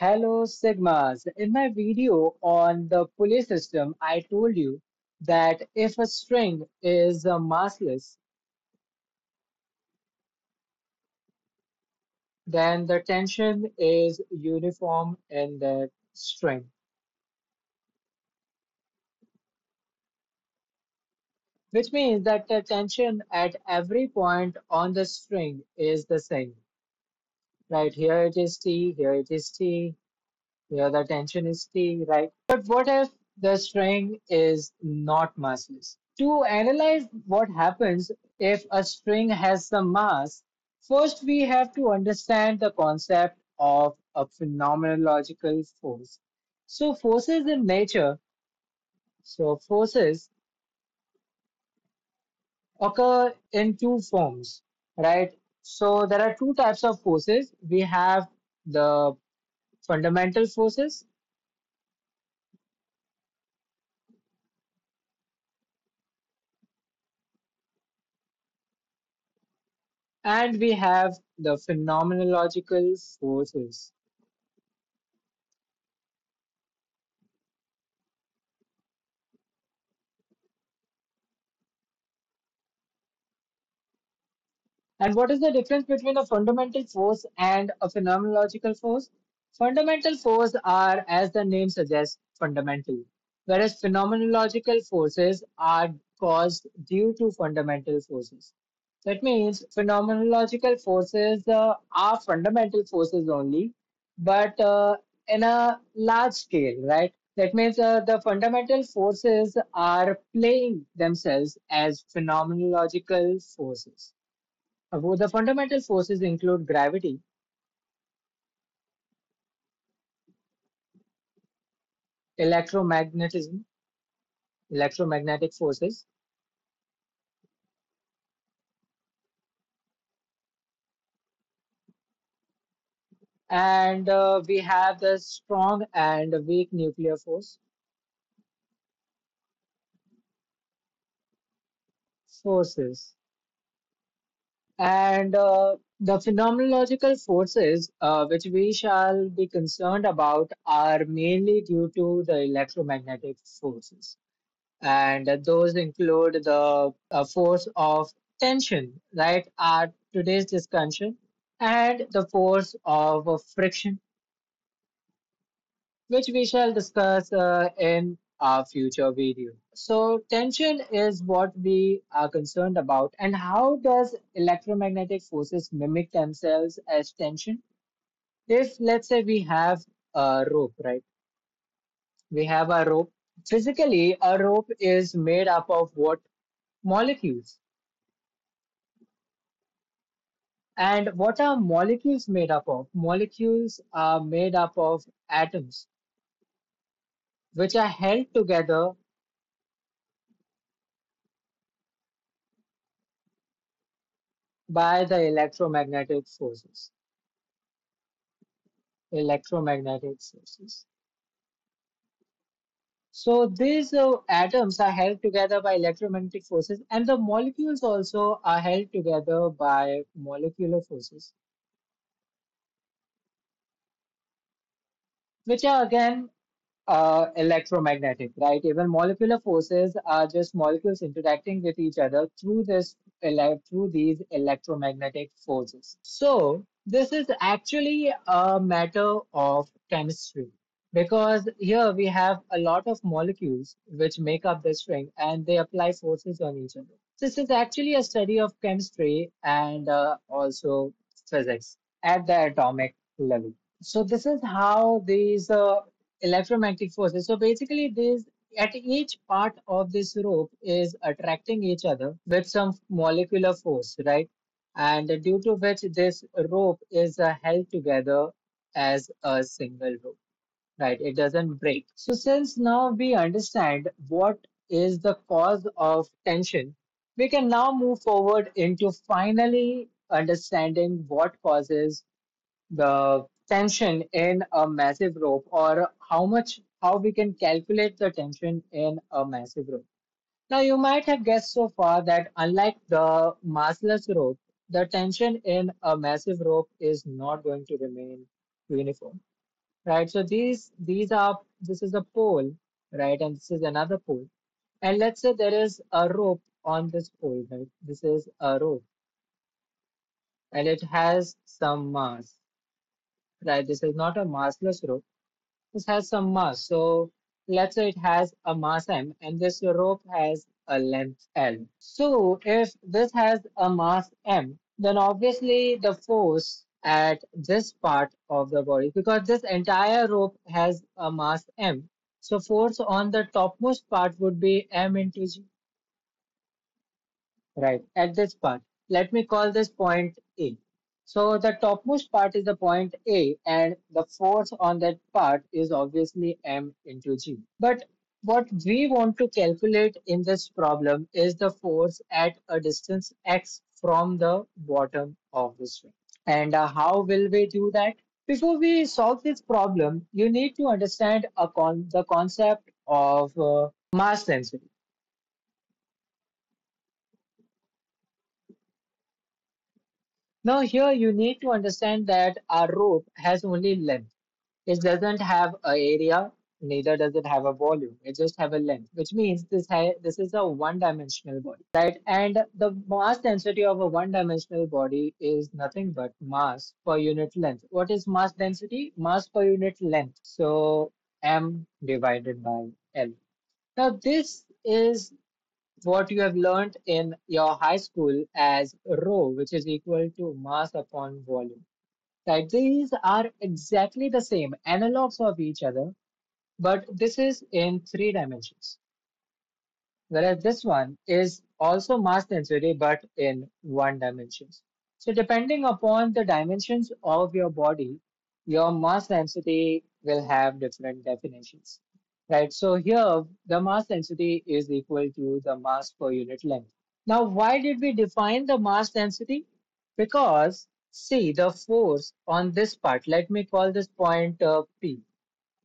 Hello, Sigmas. In my video on the pulley system, I told you that if a string is uh, massless, then the tension is uniform in that string, which means that the tension at every point on the string is the same. Right here it is T, here it is T, here the tension is T, right? But what if the string is not massless? To analyze what happens if a string has some mass, first we have to understand the concept of a phenomenological force. So forces in nature, so forces occur in two forms, right? So there are two types of forces. We have the fundamental forces and we have the phenomenological forces. And what is the difference between a fundamental force and a phenomenological force? Fundamental force are, as the name suggests, fundamental, whereas phenomenological forces are caused due to fundamental forces. That means phenomenological forces uh, are fundamental forces only, but uh, in a large scale, right? That means uh, the fundamental forces are playing themselves as phenomenological forces. The fundamental forces include gravity, electromagnetism, electromagnetic forces, and uh, we have the strong and weak nuclear force forces. And uh, the phenomenological forces uh, which we shall be concerned about are mainly due to the electromagnetic forces. And those include the uh, force of tension, right? Our today's discussion, and the force of friction, which we shall discuss uh, in our future video. So, tension is what we are concerned about, and how does electromagnetic forces mimic themselves as tension? If let's say we have a rope, right? We have a rope. Physically, a rope is made up of what? Molecules. And what are molecules made up of? Molecules are made up of atoms, which are held together by the electromagnetic forces. Electromagnetic forces. So these uh, atoms are held together by electromagnetic forces, and the molecules also are held together by molecular forces, which are again uh, electromagnetic, right? Even molecular forces are just molecules interacting with each other through this ele- through these electromagnetic forces. So this is actually a matter of chemistry because here we have a lot of molecules which make up the string and they apply forces on each other. This is actually a study of chemistry and uh, also physics at the atomic level. So this is how these uh, electromagnetic forces. So basically, this at each part of this rope is attracting each other with some molecular force, right? And due to which this rope is uh, held together as a single rope, right? It doesn't break. So since now we understand what is the cause of tension, we can now move forward into finally understanding what causes the tension in a massive rope or how much how we can calculate the tension in a massive rope. Now you might have guessed so far that unlike the massless rope, the tension in a massive rope is not going to remain uniform, right? So these these are this is a pole, right? And this is another pole. And let's say there is a rope on this pole, right? This is a rope and it has some mass, right? This is not a massless rope. This has some mass. So let's say it has a mass m and this rope has a length L. So if this has a mass m, then obviously the force at this part of the body, because this entire rope has a mass m, so force on the topmost part would be m into g. Right, at this part. Let me call this point A. So the topmost part is the point A, and the force on that part is obviously M into G. But what we want to calculate in this problem is the force at a distance x from the bottom of the string. And uh, how will we do that? Before we solve this problem, you need to understand con the concept of uh, mass density. Now here you need to understand that our rope has only length. It doesn't have a area, neither does it have a volume. It just have a length, which means this this is a one-dimensional body, right? And the mass density of a one-dimensional body is nothing but mass per unit length. What is mass density? Mass per unit length. So m divided by L. Now this is what you have learned in your high school as rho, which is equal to mass upon volume. Right? These are exactly the same analogs of each other, but this is in three dimensions. Whereas this one is also mass density, but in one dimension. So depending upon the dimensions of your body, your mass density will have different definitions. Right, so here the mass density is equal to the mass per unit length. Now, why did we define the mass density? Because, see, the force on this part, let me call this point uh, P,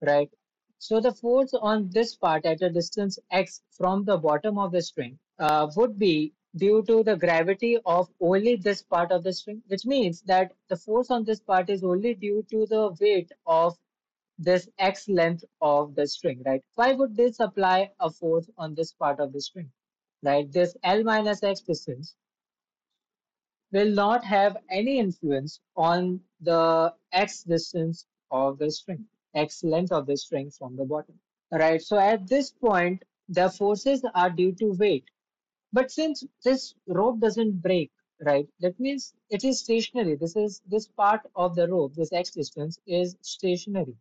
right? So the force on this part at a distance x from the bottom of the string uh, would be due to the gravity of only this part of the string, which means that the force on this part is only due to the weight of this x length of the string, right? Why would this apply a force on this part of the string, right? This L minus x distance will not have any influence on the x distance of the string, x length of the string from the bottom, right? So at this point, the forces are due to weight. But since this rope doesn't break, right, that means it is stationary. This is this part of the rope, this x distance is stationary.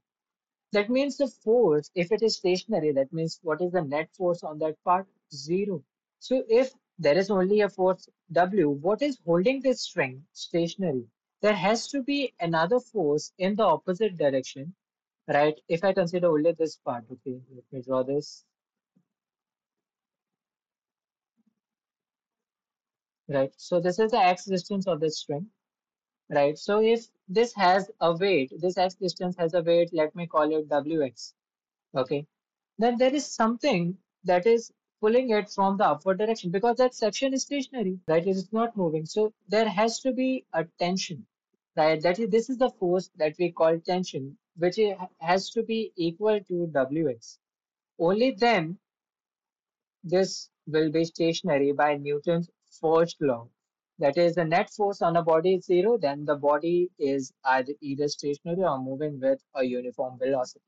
That means the force, if it is stationary, that means what is the net force on that part? Zero. So if there is only a force W, what is holding this string stationary? There has to be another force in the opposite direction, right? If I consider only this part, okay, let me draw this, right? So this is the x distance of the string, right? So if this has a weight, this x distance has a weight, let me call it Wx, okay? then there is something that is pulling it from the upward direction because that section is stationary, right? It is not moving. So there has to be a tension, right? That is, this is the force that we call tension, which has to be equal to Wx. Only then this will be stationary by Newton's first law. That is, the net force on a body is zero, then the body is either, either stationary or moving with a uniform velocity.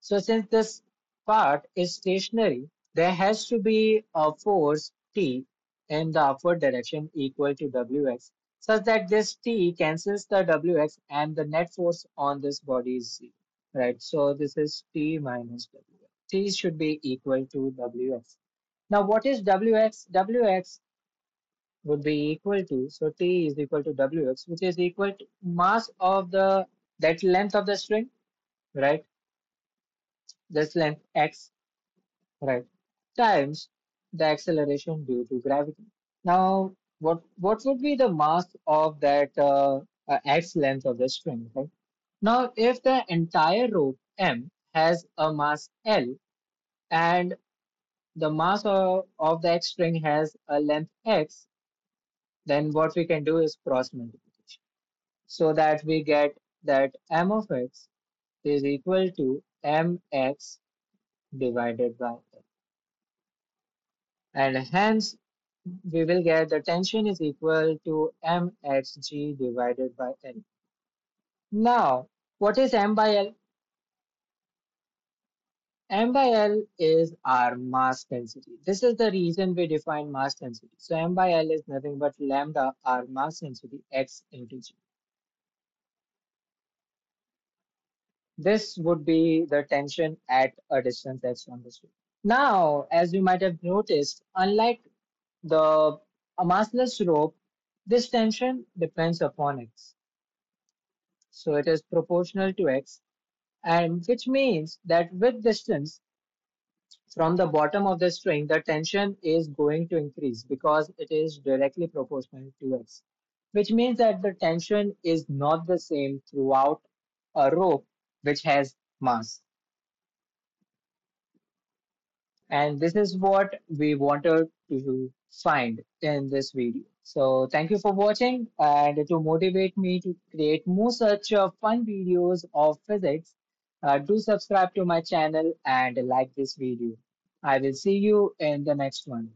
So since this part is stationary, there has to be a force T in the upward direction equal to Wx, such that this T cancels the Wx and the net force on this body is zero. Right, so this is T minus Wx. T should be equal to Wx. Now what is Wx? Wx would be equal to, so T is equal to Wx, which is equal to mass of the, that length of the string, right? This length x, right, times the acceleration due to gravity. Now, what what would be the mass of that uh, uh, x length of the string, right? Now, if the entire rope m has a mass L and the mass of, of the x string has a length x, then what we can do is cross multiplication so that we get that m of x is equal to mx divided by L. And hence, we will get the tension is equal to mxg divided by L. Now, what is m by L? M by L is our mass density. This is the reason we define mass density. So m by L is nothing but lambda, our mass density, x into g. This would be the tension at a distance x on the string. Now, as you might have noticed, unlike the a massless rope, this tension depends upon x. So it is proportional to x, and which means that with distance from the bottom of the string, the tension is going to increase because it is directly proportional to x, which means that the tension is not the same throughout a rope which has mass. And this is what we wanted to find in this video. So thank you for watching and to motivate me to create more such uh, fun videos of physics, uh, do subscribe to my channel and like this video. I will see you in the next one.